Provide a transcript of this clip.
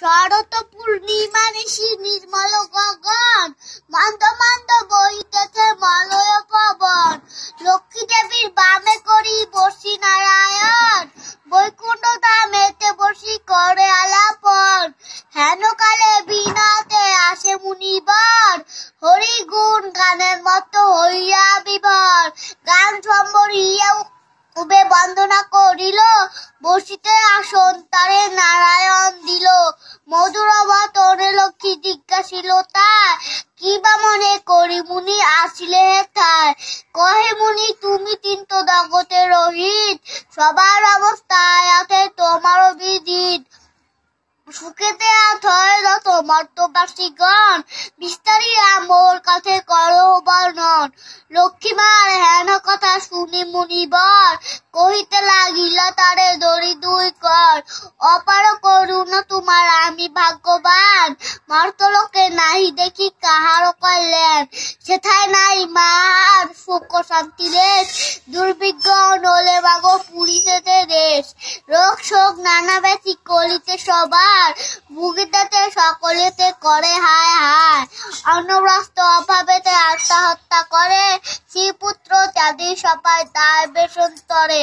শরৎ পূর্ণিমা নিশি নির্মল গগন, মন্দ মন্দ বহিতেছে মলয় পবন। লক্ষ্মী দেবীর বামে করি বসি নারায়ণ, বৈকুণ্ঠ ধামেতে বসি করে আলাপন। হেন কালে বিনাতে আসে মুনিবর হরি গুণ গানের মতো হইয়া বিভর। গান সম্বরিয়া উবে বন্দনা করিল, বসিতে আসন জিজ্ঞাসিল তার কি বা মনে করি মুনি আসিলে হেথায় কহে মুনি, তুমি কিন্তু জগতে রহিত, সবার অবস্থায় আছে তোমার বিদিত। সুখেতে আথয় তোমার তো বাসিগণ, বিস্তারিয়া মোর কাছে করো বর্ণন লক্ষ্মীমার হেন কথা শুনি মুনি মুনিবর, কহিতে লাগিল, তারে দড়ি দুই কর। অপার করুণা তোমার, আমি ভাগ্যবান। মর্তলোকে নাহি দেখি কাহার কল্যাণ। সেথায় নাই মার সুখ শান্তি দেশ। দুর্ভিজ্ঞ নলে মাগো পুরিতেতে দেশ। রোগ শোক নানা ব্যাধি কলিতে সবার। ভুগিতেতে সকলেতে করে হায় হায়। অন্নগ্রস্ত অভাবেতে আত্মহত্যা করে শ্রীপুত্র চাঁদি সবাই তাই বেসন্তরে